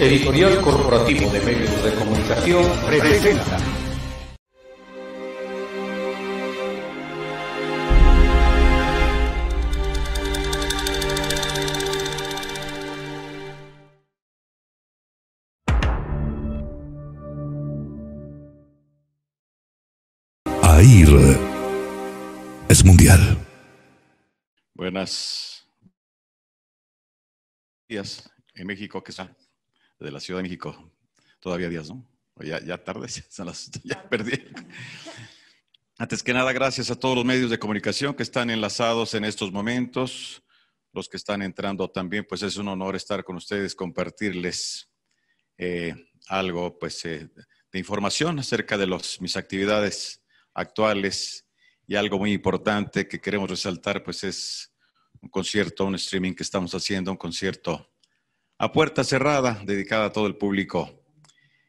Editorial Corporativo de Medios de Comunicación presenta. AIR es mundial. Buenas días en México, que está de la Ciudad de México. Todavía días, ¿no? Ya, ya tarde, son las, ya perdí. Antes que nada, gracias a todos los medios de comunicación que están enlazados en estos momentos. Los que están entrando también, pues es un honor estar con ustedes, compartirles eh, algo pues, eh, de información acerca de los, mis actividades actuales y algo muy importante que queremos resaltar, pues es un concierto, un streaming que estamos haciendo, un concierto a puerta cerrada, dedicada a todo el público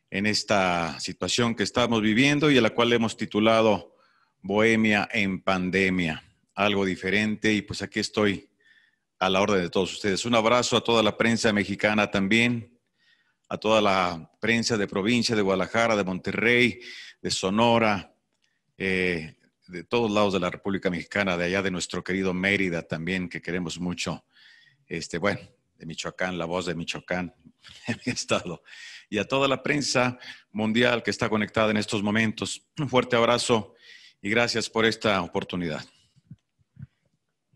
en esta situación que estamos viviendo y a la cual hemos titulado Bohemia en pandemia, algo diferente y pues aquí estoy a la orden de todos ustedes. Un abrazo a toda la prensa mexicana también, a toda la prensa de provincia, de Guadalajara, de Monterrey, de Sonora, eh, de todos lados de la República Mexicana, de allá de nuestro querido Mérida también, que queremos mucho. Este, bueno, de Michoacán, la voz de Michoacán, mi estado. Y a toda la prensa mundial que está conectada en estos momentos, un fuerte abrazo y gracias por esta oportunidad.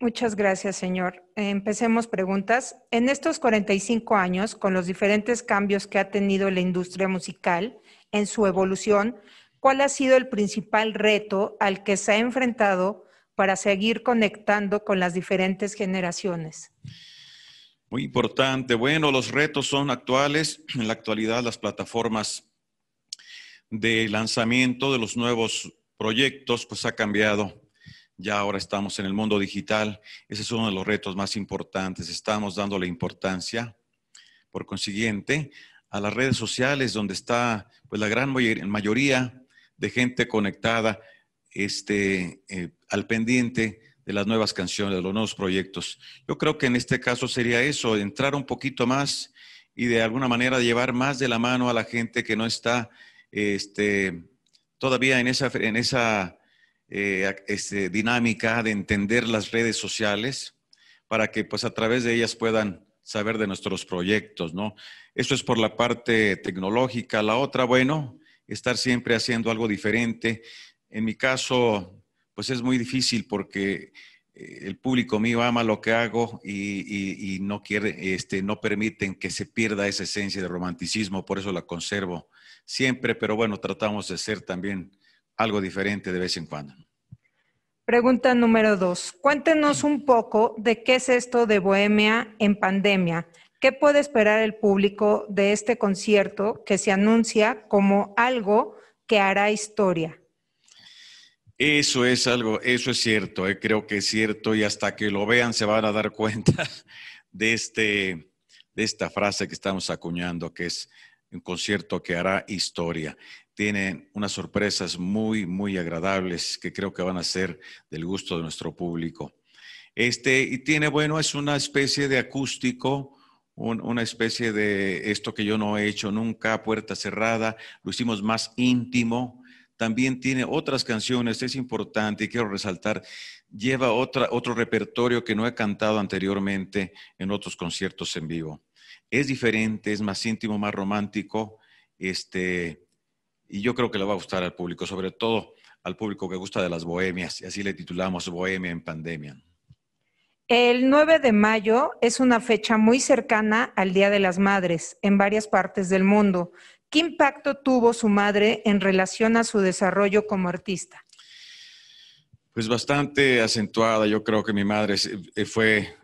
Muchas gracias, señor. Empecemos preguntas. En estos 45 años, con los diferentes cambios que ha tenido la industria musical en su evolución, ¿cuál ha sido el principal reto al que se ha enfrentado para seguir conectando con las diferentes generaciones? Muy importante. Bueno, los retos son actuales. En la actualidad, las plataformas de lanzamiento de los nuevos proyectos, pues ha cambiado. Ya ahora estamos en el mundo digital. Ese es uno de los retos más importantes. Estamos dando la importancia, por consiguiente, a las redes sociales, donde está pues, la gran mayoría de gente conectada este, eh, al pendiente de las nuevas canciones, de los nuevos proyectos. Yo creo que en este caso sería eso, entrar un poquito más y de alguna manera llevar más de la mano a la gente que no está este, todavía en esa, en esa eh, este, dinámica de entender las redes sociales para que pues a través de ellas puedan saber de nuestros proyectos, ¿no? Eso es por la parte tecnológica. La otra, bueno, estar siempre haciendo algo diferente. En mi caso, pues es muy difícil porque eh, el público mío ama lo que hago y, no quiere, este, no permiten que se pierda esa esencia de romanticismo, por eso la conservo siempre, pero bueno, tratamos de ser también algo diferente de vez en cuando. Pregunta número dos. Cuéntenos un poco de qué es esto de Bohemia en pandemia. ¿Qué puede esperar el público de este concierto que se anuncia como algo que hará historia? Eso es algo, eso es cierto, eh, creo que es cierto y hasta que lo vean se van a dar cuenta de, este, de esta frase que estamos acuñando, que es un concierto que hará historia. Tiene unas sorpresas muy, muy agradables que creo que van a ser del gusto de nuestro público. Este, y tiene, bueno, es una especie de acústico, una especie de esto que yo no he hecho nunca, puerta cerrada, lo hicimos más íntimo, también tiene otras canciones, es importante y quiero resaltar, lleva otra, otro repertorio que no he cantado anteriormente en otros conciertos en vivo. Es diferente, es más íntimo, más romántico, este, y yo creo que le va a gustar al público, sobre todo al público que gusta de las bohemias, y así le titulamos Bohemia en Pandemia. El 9 de mayo es una fecha muy cercana al Día de las Madres en varias partes del mundo. ¿Qué impacto tuvo su madre en relación a su desarrollo como artista? Pues bastante acentuada. Yo creo que mi madre eh, fue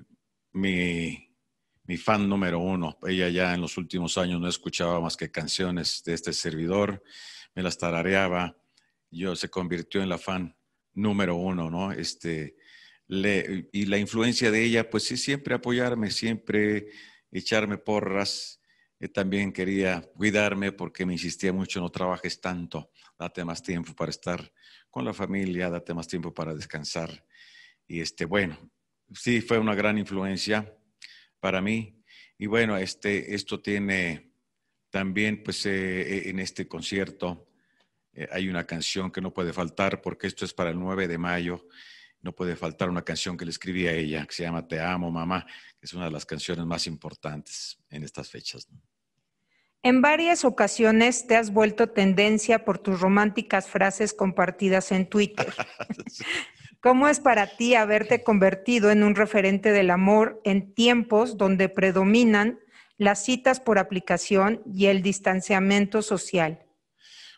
mi, fan número uno. Ella ya en los últimos años no escuchaba más que canciones de este servidor, me las tarareaba. Yo se convirtió en la fan número uno, ¿no? Este, y la influencia de ella, pues sí, siempre apoyarme, siempre echarme porras también quería cuidarme porque me insistía mucho, no trabajes tanto, date más tiempo para estar con la familia, date más tiempo para descansar. Y este, bueno, sí fue una gran influencia para mí. Y bueno, este, esto tiene también, pues, eh, en este concierto eh, hay una canción que no puede faltar porque esto es para el 9 de mayo. No puede faltar una canción que le escribí a ella, que se llama Te amo, mamá, que es una de las canciones más importantes en estas fechas. En varias ocasiones te has vuelto tendencia por tus románticas frases compartidas en Twitter. ¿Cómo es para ti haberte convertido en un referente del amor en tiempos donde predominan las citas por aplicación y el distanciamiento social?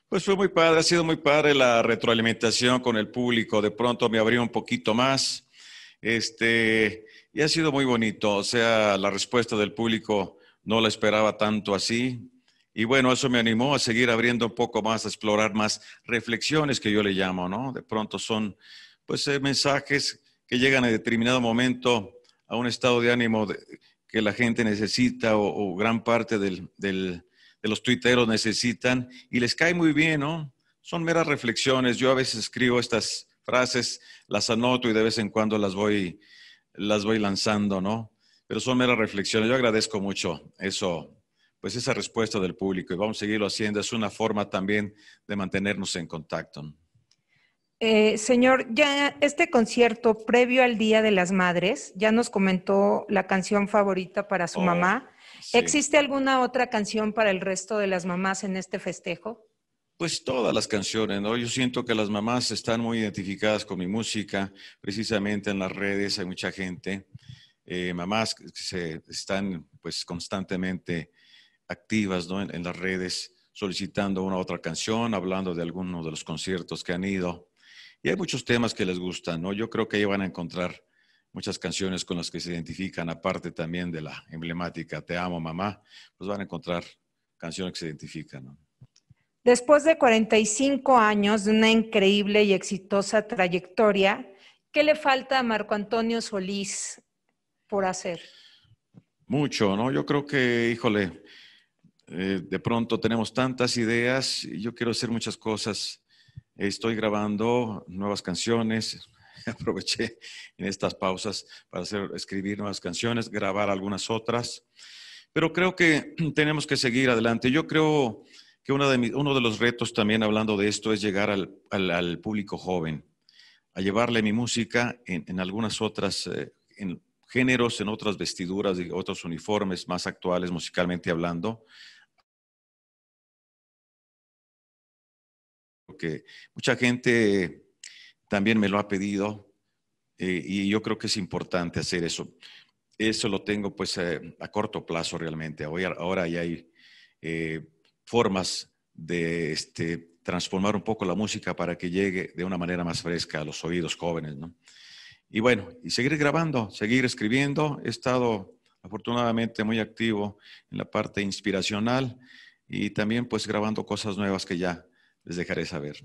Pues fue muy padre, ha sido muy padre la retroalimentación con el público. De pronto me abrió un poquito más. Este, y ha sido muy bonito. O sea, la respuesta del público no la esperaba tanto así. Y bueno, eso me animó a seguir abriendo un poco más, a explorar más reflexiones que yo le llamo, ¿no? De pronto son, pues, eh, mensajes que llegan a determinado momento a un estado de ánimo que la gente necesita o, gran parte del, de los tuiteros necesitan y les cae muy bien, ¿no? Son meras reflexiones. Yo a veces escribo estas frases, las anoto y de vez en cuando las voy, las voy lanzando, ¿no? Pero son meras reflexiones. Yo agradezco mucho eso, pues esa respuesta del público y vamos a seguirlo haciendo. Es una forma también de mantenernos en contacto. Eh, señor, ya este concierto previo al Día de las Madres, ya nos comentó la canción favorita para su oh. mamá. ¿Existe alguna otra canción para el resto de las mamás en este festejo? Pues todas las canciones, ¿no? Yo siento que las mamás están muy identificadas con mi música, precisamente en las redes hay mucha gente, eh, mamás que se están pues constantemente activas ¿no? en, las redes, solicitando una otra canción, hablando de alguno de los conciertos que han ido. Y hay muchos temas que les gustan, ¿no? Yo creo que ahí van a encontrar muchas canciones con las que se identifican, aparte también de la emblemática Te amo mamá, pues van a encontrar canciones que se identifican. Después de 45 años de una increíble y exitosa trayectoria, ¿qué le falta a Marco Antonio Solís por hacer? Mucho, ¿no? Yo creo que, híjole, eh, de pronto tenemos tantas ideas yo quiero hacer muchas cosas. Estoy grabando nuevas canciones, aproveché en estas pausas para escribir nuevas canciones, grabar algunas otras, pero creo que tenemos que seguir adelante. Yo creo que uno de, los retos también hablando de esto es llegar al, público joven, a llevarle mi música en, algunas otras eh, géneros, en otras vestiduras y otros uniformes más actuales musicalmente hablando. Porque mucha gente también me lo ha pedido eh, y yo creo que es importante hacer eso. Eso lo tengo pues eh, a corto plazo realmente. Hoy, ahora ya hay eh, formas de este, transformar un poco la música para que llegue de una manera más fresca a los oídos jóvenes. ¿no? Y bueno, y seguir grabando, seguir escribiendo. He estado afortunadamente muy activo en la parte inspiracional y también pues grabando cosas nuevas que ya les dejaré saber.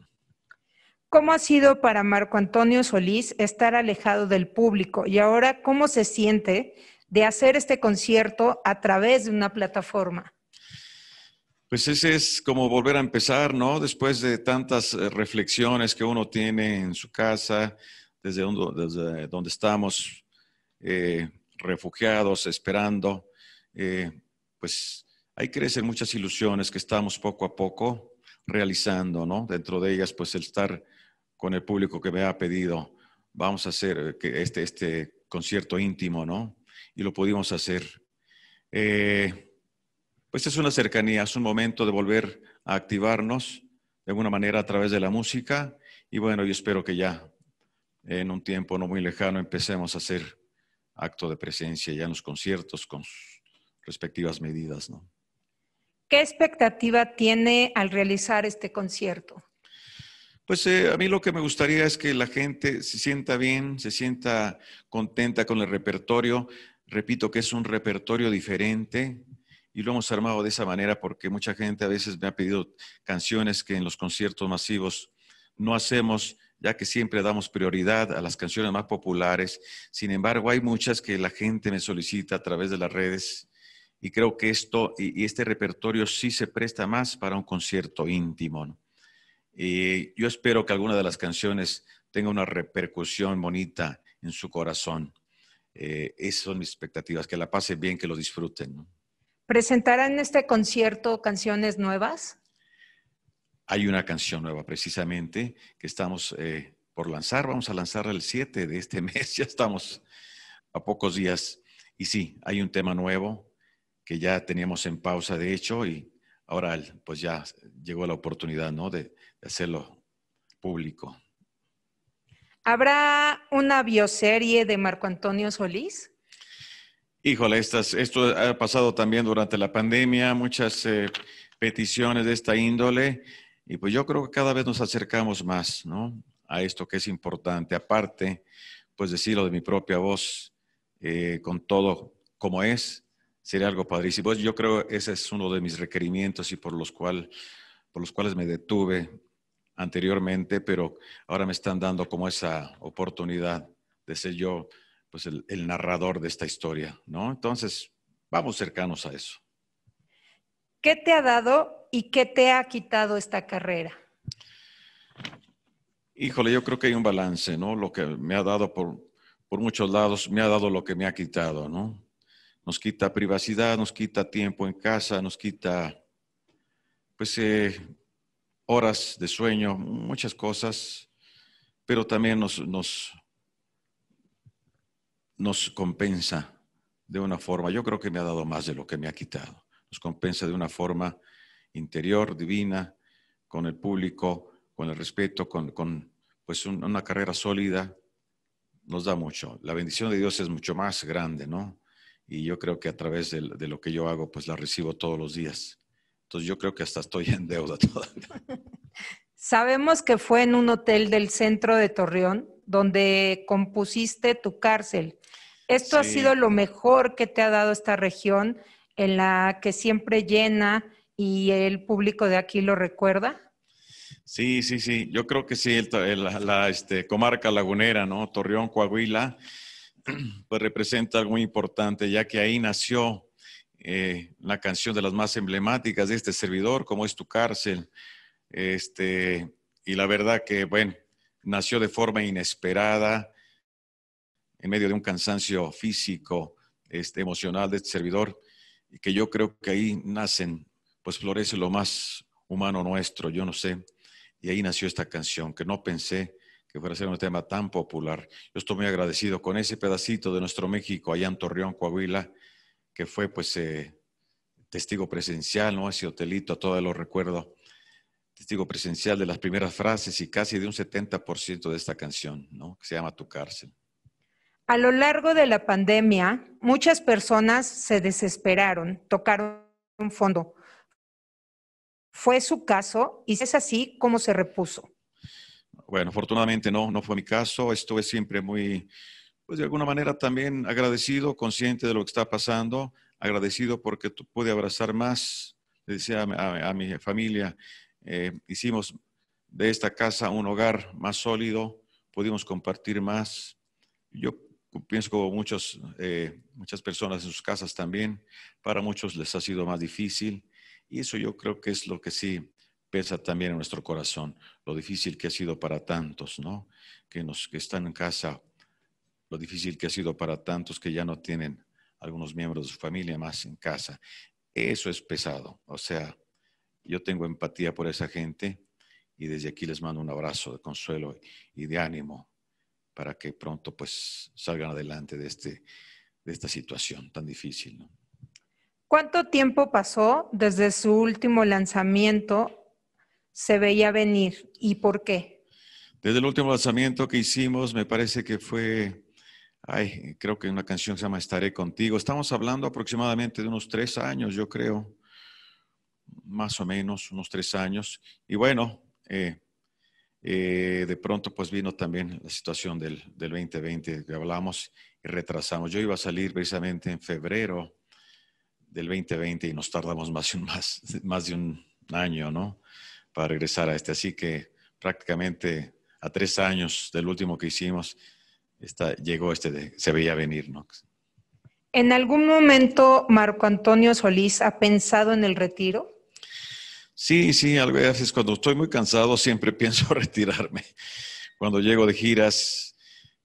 ¿Cómo ha sido para Marco Antonio Solís estar alejado del público y ahora cómo se siente de hacer este concierto a través de una plataforma? Pues ese es como volver a empezar, ¿no? Después de tantas eh, reflexiones que uno tiene en su casa, desde donde, estamos eh, refugiados, esperando, eh, pues hay que crecer muchas ilusiones que estamos poco a poco realizando, ¿no? Dentro de ellas, pues el estar con el público que me ha pedido, vamos a hacer este, este concierto íntimo, ¿no? Y lo pudimos hacer. Eh, pues es una cercanía, es un momento de volver a activarnos de alguna manera a través de la música. Y bueno, yo espero que ya en un tiempo no muy lejano empecemos a hacer acto de presencia ya en los conciertos con sus respectivas medidas, ¿no? ¿Qué expectativa tiene al realizar este concierto? Pues eh, a mí lo que me gustaría es que la gente se sienta bien, se sienta contenta con el repertorio. Repito que es un repertorio diferente y lo hemos armado de esa manera porque mucha gente a veces me ha pedido canciones que en los conciertos masivos no hacemos, ya que siempre damos prioridad a las canciones más populares. Sin embargo, hay muchas que la gente me solicita a través de las redes y creo que esto y, este repertorio sí se presta más para un concierto íntimo. ¿no? Y yo espero que alguna de las canciones tenga una repercusión bonita en su corazón. Eh, esas son mis expectativas, que la pasen bien, que lo disfruten. ¿Presentarán en este concierto canciones nuevas? Hay una canción nueva precisamente que estamos eh, por lanzar. Vamos a lanzarla el 7 de este mes. Ya estamos a pocos días. Y sí, hay un tema nuevo que ya teníamos en pausa, de hecho, y ahora pues ya llegó la oportunidad, ¿no? De, de hacerlo público. ¿Habrá una bioserie de Marco Antonio Solís? Híjole, estas, esto ha pasado también durante la pandemia, muchas eh, peticiones de esta índole, y pues yo creo que cada vez nos acercamos más, ¿no? A esto que es importante. Aparte, pues decirlo de mi propia voz, eh, con todo como es, sería algo padrísimo. Yo creo que ese es uno de mis requerimientos y por los, cual, por los cuales me detuve anteriormente, pero ahora me están dando como esa oportunidad de ser yo pues el, narrador de esta historia, ¿no? Entonces, vamos cercanos a eso. ¿Qué te ha dado y qué te ha quitado esta carrera? Híjole, yo creo que hay un balance, ¿no? Lo que me ha dado por, por muchos lados, me ha dado lo que me ha quitado, ¿no? Nos quita privacidad, nos quita tiempo en casa, nos quita, pues, eh, horas de sueño, muchas cosas, pero también nos, nos, nos compensa de una forma, yo creo que me ha dado más de lo que me ha quitado, nos compensa de una forma interior, divina, con el público, con el respeto, con, con pues una carrera sólida, nos da mucho. La bendición de Dios es mucho más grande, ¿no? Y yo creo que a través de, de, lo que yo hago, pues la recibo todos los días. Entonces yo creo que hasta estoy en deuda todavía. Sabemos que fue en un hotel del centro de Torreón donde compusiste tu cárcel. ¿Esto ha sido lo mejor que te ha dado esta región en la que siempre llena y el público de aquí lo recuerda? Sí, sí, sí. Yo creo que sí, la este, comarca lagunera, ¿no? Torreón, Coahuila, pues representa algo muy importante, ya que ahí nació eh, la canción de las más emblemáticas de este servidor, como es tu cárcel. Este, y la verdad que, bueno, nació de forma inesperada, en medio de un cansancio físico, este, emocional de este servidor, y que yo creo que ahí nacen, pues florece lo más humano nuestro, yo no sé, y ahí nació esta canción, que no pensé que fuera a ser un tema tan popular. Yo estoy muy agradecido con ese pedacito de nuestro México, allá en Torreón, Coahuila, que fue pues eh, testigo presencial, ¿no? Ese hotelito, todo lo recuerdo testigo presencial de las primeras frases y casi de un 70% de esta canción, ¿no? Que se llama Tu cárcel. A lo largo de la pandemia, muchas personas se desesperaron, tocaron un fondo. ¿Fue su caso? Y es así, ¿cómo se repuso? Bueno, afortunadamente no, no fue mi caso. Estuve siempre muy, pues de alguna manera también agradecido, consciente de lo que está pasando, agradecido porque pude abrazar más, le decía a mi familia, eh, hicimos de esta casa un hogar más sólido, pudimos compartir más. Yo pienso como muchos, eh, muchas personas en sus casas también, para muchos les ha sido más difícil y eso yo creo que es lo que sí pesa también en nuestro corazón, lo difícil que ha sido para tantos, ¿no? Que, nos, que están en casa, lo difícil que ha sido para tantos que ya no tienen algunos miembros de su familia más en casa. Eso es pesado, o sea, yo tengo empatía por esa gente y desde aquí les mando un abrazo de consuelo y de ánimo para que pronto pues salgan adelante de, este, de esta situación tan difícil. ¿Cuánto tiempo pasó desde su último lanzamiento se veía venir y por qué? Desde el último lanzamiento que hicimos, me parece que fue, ay, creo que una canción se llama Estaré contigo. Estamos hablando aproximadamente de unos tres años, yo creo más o menos unos tres años. Y bueno, eh, eh, de pronto pues vino también la situación del, del 2020 que hablamos y retrasamos. Yo iba a salir precisamente en febrero del 2020 y nos tardamos más de un año, ¿no? Para regresar a este. Así que prácticamente a tres años del último que hicimos, esta, llegó este, de, se veía venir, ¿no? ¿En algún momento Marco Antonio Solís ha pensado en el retiro? Sí, sí, a veces cuando estoy muy cansado siempre pienso retirarme. Cuando llego de giras,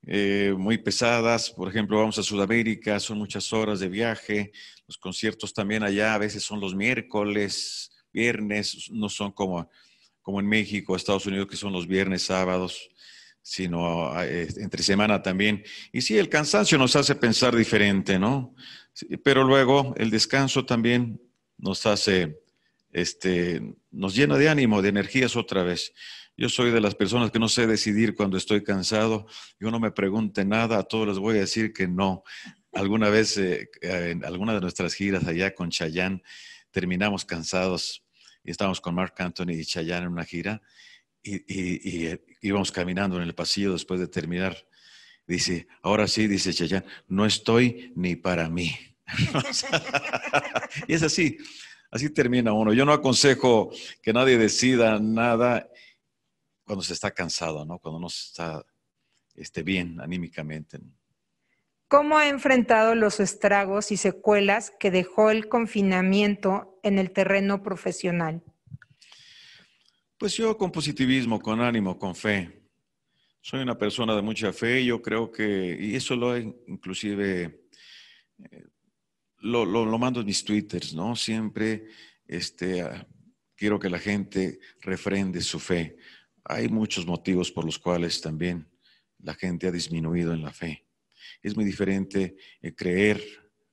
eh, muy pesadas. Por ejemplo, vamos a Sudamérica, son muchas horas de viaje. Los conciertos también allá a veces son los miércoles, viernes, no son como, como en México, Estados Unidos, que son los viernes, sábados, sino eh, entre semana también. Y sí, el cansancio nos hace pensar diferente, ¿no? pero luego el descanso también nos hace, este, nos llena de ánimo, de energías otra vez. Yo soy de las personas que no sé decidir cuando estoy cansado. Yo no me pregunte nada, a todos les voy a decir que no. Alguna vez, eh, en alguna de nuestras giras allá con Chayanne, terminamos cansados y estábamos con Mark Anthony y Chayanne en una gira y, y, y, íbamos caminando en el pasillo después de terminar. Dice, ahora sí, dice Chayanne, no estoy ni para mí. y es así, así termina uno. Yo no aconsejo que nadie decida nada cuando se está cansado, ¿no? Cuando no se está esté bien anímicamente. ¿Cómo ha enfrentado los estragos y secuelas que dejó el confinamiento en el terreno profesional? Pues yo con positivismo, con ánimo, con fe. Soy una persona de mucha fe, yo creo que, y eso lo inclusive, eh, lo, lo, mando en mis twitters, ¿no? Siempre este, quiero que la gente refrende su fe. Hay muchos motivos por los cuales también la gente ha disminuido en la fe. Es muy diferente eh, creer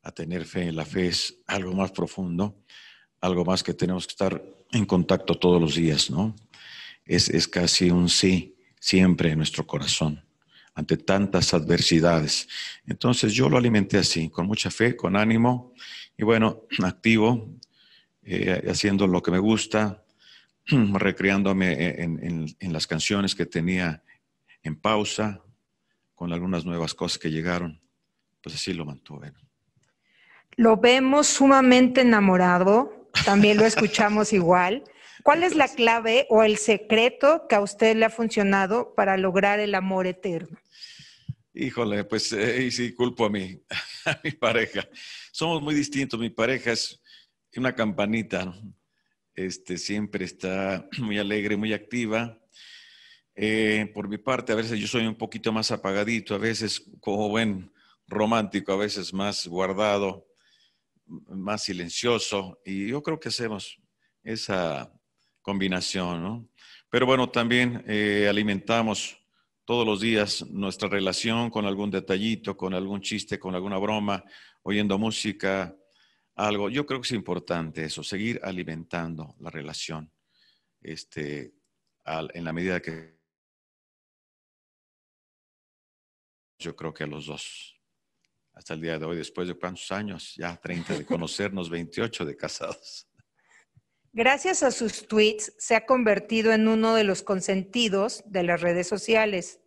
a tener fe. La fe es algo más profundo, algo más que tenemos que estar en contacto todos los días, ¿no? Es, es casi un sí siempre en nuestro corazón ante tantas adversidades. Entonces yo lo alimenté así, con mucha fe, con ánimo y bueno, activo, eh, haciendo lo que me gusta, recreándome en, las canciones que tenía en pausa, con algunas nuevas cosas que llegaron, pues así lo mantuve. Lo vemos sumamente enamorado, también lo escuchamos igual. ¿Cuál es la clave o el secreto que a usted le ha funcionado para lograr el amor eterno? Híjole, pues eh, sí, culpo a mi, a mi pareja. Somos muy distintos. Mi pareja es una campanita, ¿no? este, siempre está muy alegre, muy activa. Eh, por mi parte, a veces yo soy un poquito más apagadito, a veces buen romántico, a veces más guardado, más silencioso, y yo creo que hacemos esa combinación, ¿no? Pero bueno, también eh, alimentamos todos los días nuestra relación con algún detallito, con algún chiste, con alguna broma, oyendo música, algo. Yo creo que es importante eso, seguir alimentando la relación este, en la medida que yo creo que a los dos, hasta el día de hoy, después de cuántos años, ya 30 de conocernos, 28 de casados. Gracias a sus tweets se ha convertido en uno de los consentidos de las redes sociales,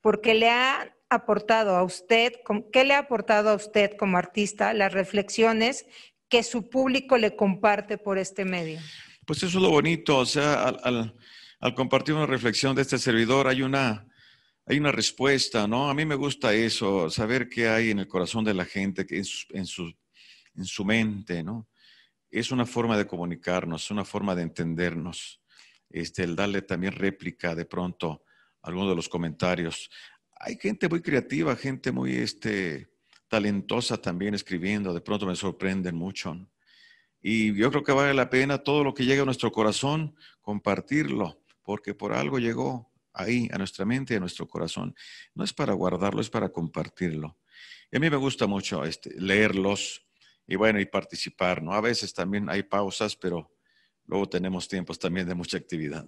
porque le ha aportado a usted, qué le ha aportado a usted como artista las reflexiones que su público le comparte por este medio? Pues eso es lo bonito, o sea, al, compartir una reflexión de este servidor hay una, hay una respuesta, ¿no? A mí me gusta eso, saber qué hay en el corazón de la gente, en en su, en su mente, ¿no? Es una forma de comunicarnos, una forma de entendernos, este, el darle también réplica de pronto a algunos de los comentarios hay gente muy creativa, gente muy este, talentosa también escribiendo, de pronto me sorprenden mucho. Y yo creo que vale la pena todo lo que llega a nuestro corazón, compartirlo, porque por algo llegó ahí, a nuestra mente y a nuestro corazón. No es para guardarlo, es para compartirlo. Y a mí me gusta mucho este, leerlos y bueno, y participar, ¿no? A veces también hay pausas, pero luego tenemos tiempos también de mucha actividad.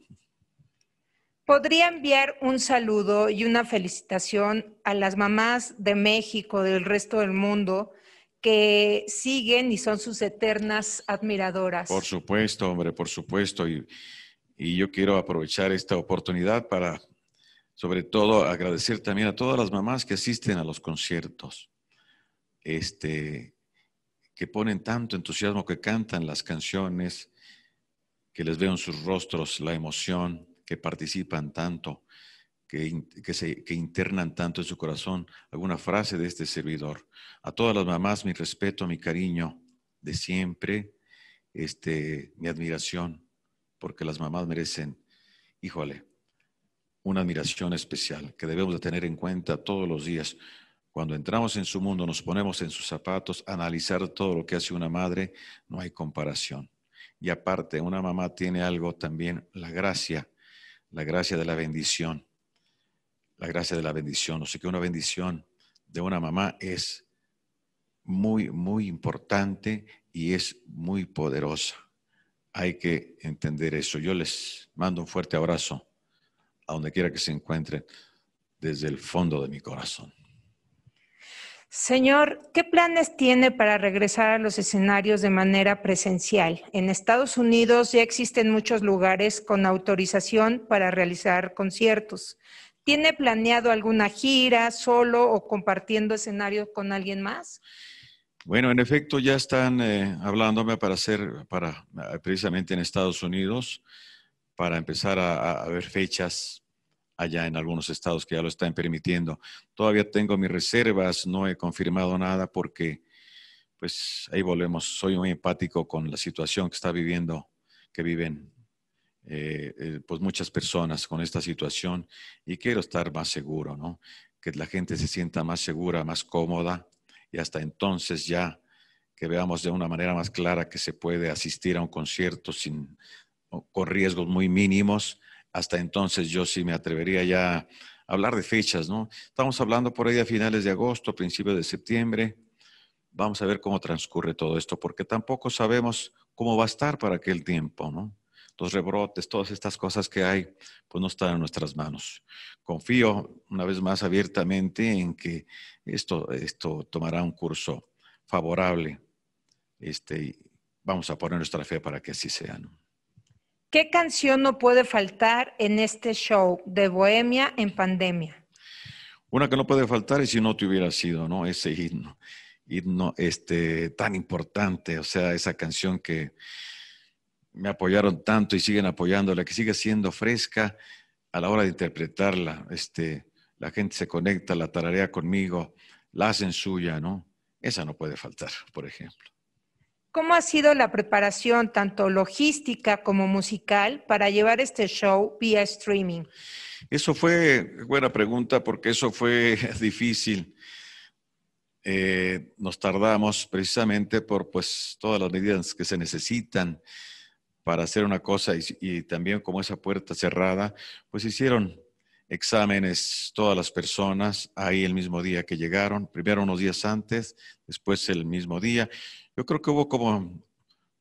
¿Podría enviar un saludo y una felicitación a las mamás de México, del resto del mundo, que siguen y son sus eternas admiradoras? Por supuesto, hombre, por supuesto. Y, yo quiero aprovechar esta oportunidad para, sobre todo, agradecer también a todas las mamás que asisten a los conciertos, este, que ponen tanto entusiasmo, que cantan las canciones, que les veo en sus rostros la emoción que participan tanto, que, que, se, que internan tanto en su corazón alguna frase de este servidor. A todas las mamás, mi respeto, mi cariño de siempre, este, mi admiración, porque las mamás merecen, híjole, una admiración especial que debemos de tener en cuenta todos los días. Cuando entramos en su mundo, nos ponemos en sus zapatos, analizar todo lo que hace una madre, no hay comparación. Y aparte, una mamá tiene algo también, la gracia, la gracia de la bendición. La gracia de la bendición. O sea que una bendición de una mamá es muy, muy importante y es muy poderosa. Hay que entender eso. Yo les mando un fuerte abrazo a donde quiera que se encuentren desde el fondo de mi corazón. Señor, ¿qué planes tiene para regresar a los escenarios de manera presencial? En Estados Unidos ya existen muchos lugares con autorización para realizar conciertos. ¿Tiene planeado alguna gira solo o compartiendo escenario con alguien más? Bueno, en efecto, ya están eh, hablándome para hacer, para eh, precisamente en Estados Unidos, para empezar a ver fechas allá en algunos estados que ya lo están permitiendo. Todavía tengo mis reservas, no he confirmado nada porque, pues ahí volvemos, soy muy empático con la situación que está viviendo, que viven eh, eh, pues muchas personas con esta situación y quiero estar más seguro, ¿no? Que la gente se sienta más segura, más cómoda y hasta entonces ya que veamos de una manera más clara que se puede asistir a un concierto sin, con riesgos muy mínimos hasta entonces yo sí me atrevería ya a hablar de fechas, ¿no? Estamos hablando por ahí a finales de agosto, principios de septiembre. Vamos a ver cómo transcurre todo esto, porque tampoco sabemos cómo va a estar para aquel tiempo, ¿no? Los rebrotes, todas estas cosas que hay, pues no están en nuestras manos. Confío una vez más abiertamente en que esto, esto tomará un curso favorable. Este, vamos a poner nuestra fe para que así sea. ¿no? ¿Qué canción no puede faltar en este show de Bohemia en pandemia? Una que no puede faltar es si no te hubiera sido, ¿no? Ese himno, himno este, tan importante, o sea, esa canción que me apoyaron tanto y siguen apoyándola, que sigue siendo fresca a la hora de interpretarla. Este, la gente se conecta, la tararea conmigo, la hacen suya, ¿no? Esa no puede faltar, por ejemplo. ¿Cómo ha sido la preparación, tanto logística como musical, para llevar este show vía streaming? Eso fue buena pregunta porque eso fue difícil. Eh, nos tardamos precisamente por pues todas las medidas que se necesitan para hacer una cosa y, también como esa puerta cerrada, pues hicieron exámenes todas las personas ahí el mismo día que llegaron, primero unos días antes, después el mismo día. Yo creo que hubo como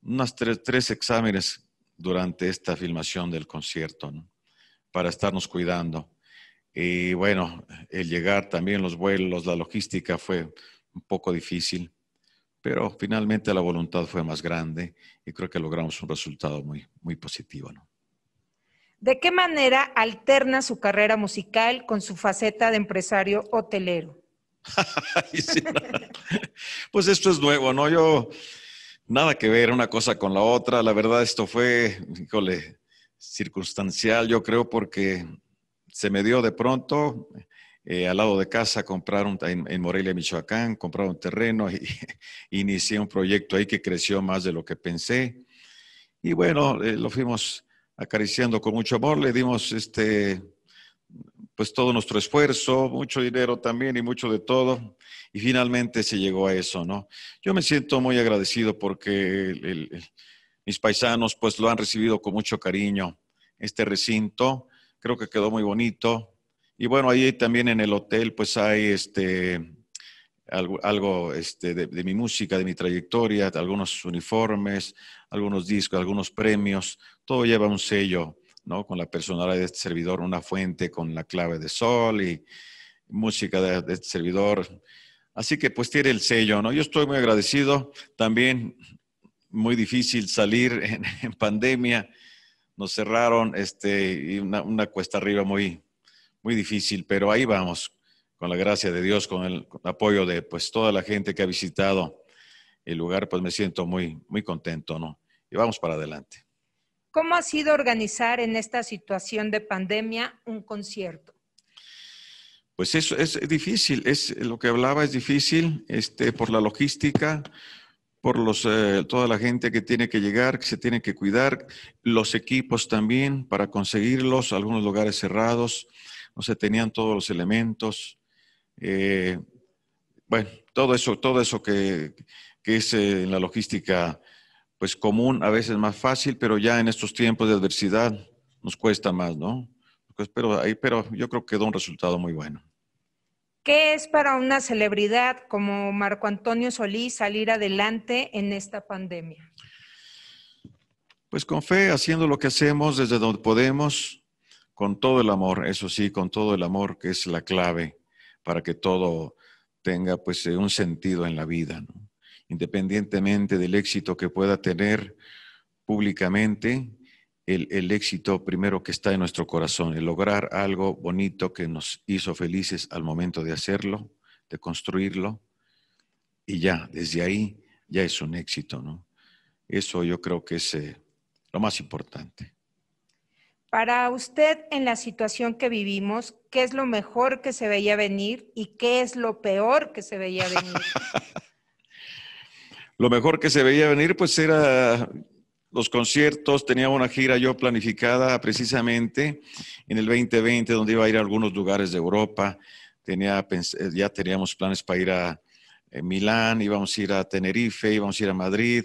unas tres, exámenes durante esta filmación del concierto, para estarnos cuidando. Y bueno, el llegar también, los vuelos, la logística fue un poco difícil, pero finalmente la voluntad fue más grande y creo que logramos un resultado muy, muy positivo. ¿no? ¿De qué manera alterna su carrera musical con su faceta de empresario hotelero? pues esto es nuevo, ¿no? Yo, nada que ver una cosa con la otra. La verdad, esto fue, híjole, circunstancial, yo creo, porque se me dio de pronto eh, al lado de casa comprar un, en, Morelia, Michoacán, comprar un terreno y inicié un proyecto ahí que creció más de lo que pensé. Y bueno, eh, lo fuimos acariciando con mucho amor, le dimos este pues todo nuestro esfuerzo, mucho dinero también y mucho de todo. Y finalmente se llegó a eso, ¿no? Yo me siento muy agradecido porque mis paisanos pues lo han recibido con mucho cariño. Este recinto creo que quedó muy bonito. Y bueno, ahí también en el hotel pues hay este, algo, este, de, mi música, de mi trayectoria, algunos uniformes, algunos discos, algunos premios. Todo lleva un sello ¿no? Con la personalidad de este servidor, una fuente con la clave de sol y música de, este servidor. Así que pues tiene el sello, ¿no? Yo estoy muy agradecido. También muy difícil salir en, pandemia. Nos cerraron este, y una, cuesta arriba muy, muy difícil, pero ahí vamos, con la gracia de Dios, con el, apoyo de pues toda la gente que ha visitado el lugar, pues me siento muy, muy contento, ¿no? Y vamos para adelante. ¿Cómo ha sido organizar en esta situación de pandemia un concierto? Pues eso es difícil, es lo que hablaba es difícil, este, por la logística, por los, eh, toda la gente que tiene que llegar, que se tiene que cuidar, los equipos también para conseguirlos, algunos lugares cerrados. No se tenían todos los elementos. Eh, bueno, todo eso, todo eso que, es eh, en la logística pues común, a veces más fácil, pero ya en estos tiempos de adversidad nos cuesta más, ¿no? Pues, pero, ahí, pero yo creo que da un resultado muy bueno. ¿Qué es para una celebridad como Marco Antonio Solís salir adelante en esta pandemia? Pues con fe, haciendo lo que hacemos desde donde podemos, con todo el amor, eso sí, con todo el amor que es la clave para que todo tenga pues eh, un sentido en la vida, independientemente del éxito que pueda tener públicamente, el, éxito primero que está en nuestro corazón, el lograr algo bonito que nos hizo felices al momento de hacerlo, de construirlo, y ya, desde ahí ya es un éxito, ¿no? Eso yo creo que es eh, lo más importante. Para usted, en la situación que vivimos, ¿qué es lo mejor que se veía venir y qué es lo peor que se veía venir? lo mejor que se veía venir, pues era los conciertos, tenía una gira yo planificada precisamente en el 2020, donde iba a ir a algunos lugares de Europa. Tenía, ya teníamos planes para ir a eh, Milán, íbamos a ir a Tenerife, íbamos a ir a Madrid,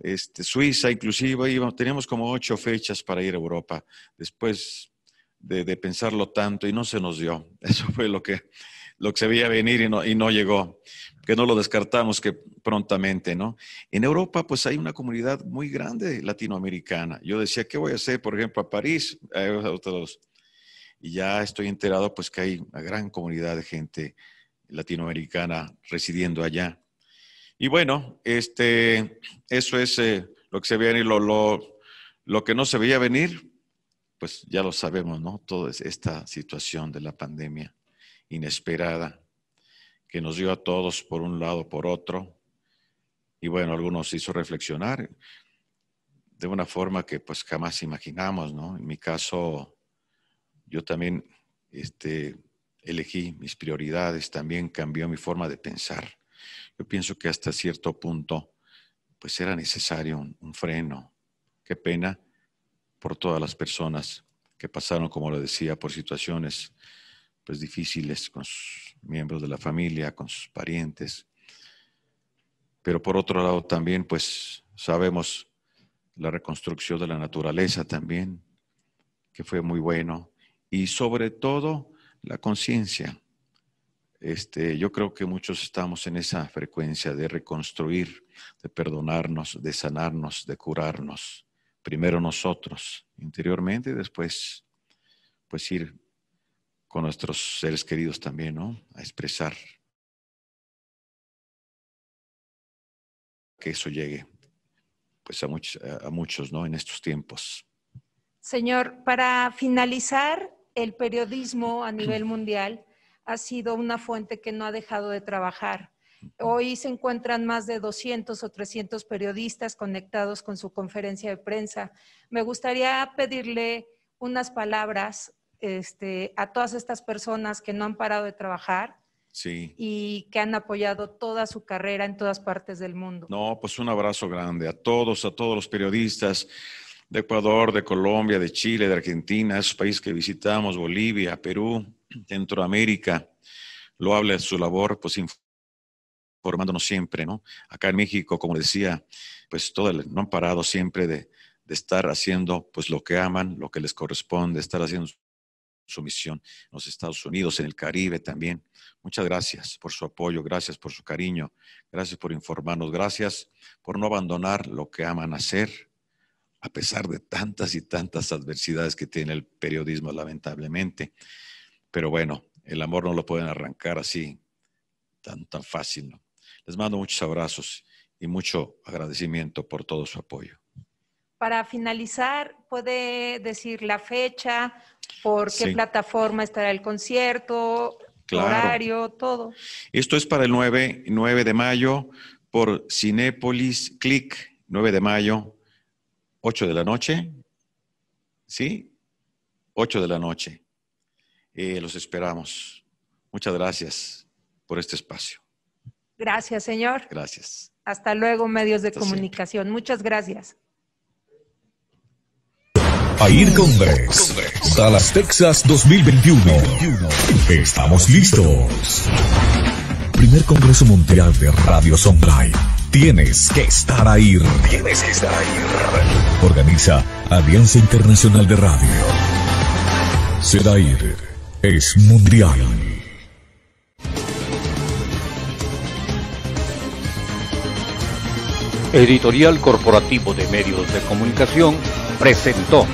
este, Suiza inclusive, íbamos, teníamos como ocho fechas para ir a Europa. Después de, pensarlo tanto y no se nos dio. Eso fue lo que, lo que se veía venir y no, y no llegó que no lo descartamos que prontamente, ¿no? En Europa, pues hay una comunidad muy grande latinoamericana. Yo decía, ¿qué voy a hacer, por ejemplo, a París? Y ya estoy enterado, pues, que hay una gran comunidad de gente latinoamericana residiendo allá. Y bueno, este, eso es eh, lo que se veía venir, lo, lo, lo que no se veía venir, pues ya lo sabemos, ¿no? Toda esta situación de la pandemia inesperada que nos dio a todos por un lado, por otro. Y bueno, algunos hizo reflexionar de una forma que pues jamás imaginamos, ¿no? En mi caso, yo también este, elegí mis prioridades, también cambió mi forma de pensar. Yo pienso que hasta cierto punto, pues era necesario un, freno. Qué pena por todas las personas que pasaron, como lo decía, por situaciones pues difíciles con sus miembros de la familia, con sus parientes. Pero por otro lado también pues sabemos la reconstrucción de la naturaleza también, que fue muy bueno. Y sobre todo la conciencia. Este, yo creo que muchos estamos en esa frecuencia de reconstruir, de perdonarnos, de sanarnos, de curarnos. Primero nosotros interiormente y después pues ir con nuestros seres queridos también, ¿no? A expresar que eso llegue pues a muchos, a muchos, ¿no? En estos tiempos. Señor, para finalizar, el periodismo a nivel mundial ha sido una fuente que no ha dejado de trabajar. Hoy se encuentran más de 200 o 300 periodistas conectados con su conferencia de prensa. Me gustaría pedirle unas palabras este, a todas estas personas que no han parado de trabajar y que han apoyado toda su carrera en todas partes del mundo. No, pues un abrazo grande a todos, a todos los periodistas de Ecuador, de Colombia, de Chile, de Argentina, esos países que visitamos, Bolivia, Perú, Centroamérica. Lo habla de su labor, pues informándonos siempre, ¿no? Acá en México, como decía, pues todo no han parado siempre de, de estar haciendo pues lo que aman, lo que les corresponde, estar haciendo su misión en los Estados Unidos, en el Caribe también. Muchas gracias por su apoyo, gracias por su cariño, gracias por informarnos, gracias por no abandonar lo que aman hacer, a pesar de tantas y tantas adversidades que tiene el periodismo, lamentablemente. Pero bueno, el amor no lo pueden arrancar así, tan, tan fácil. Les mando muchos abrazos y mucho agradecimiento por todo su apoyo. Para finalizar, ¿puede decir la fecha por qué plataforma estará el concierto, horario, todo. Esto es para el 9, 9 de mayo por Cinépolis Click, 9 de mayo, 8 de la noche. ¿Sí? 8 de la noche. Eh, los esperamos. Muchas gracias por este espacio. Gracias, señor. Gracias. Hasta luego, medios de comunicación. Muchas gracias. A ir con Brex. Dallas, Texas 2021. Estamos listos. Primer Congreso Mundial de Radio Online. Tienes que estar ahí. Tienes que estar ahí. Organiza Alianza Internacional de Radio. SEDAIR es mundial. Editorial Corporativo de Medios de Comunicación presentó